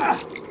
Ah!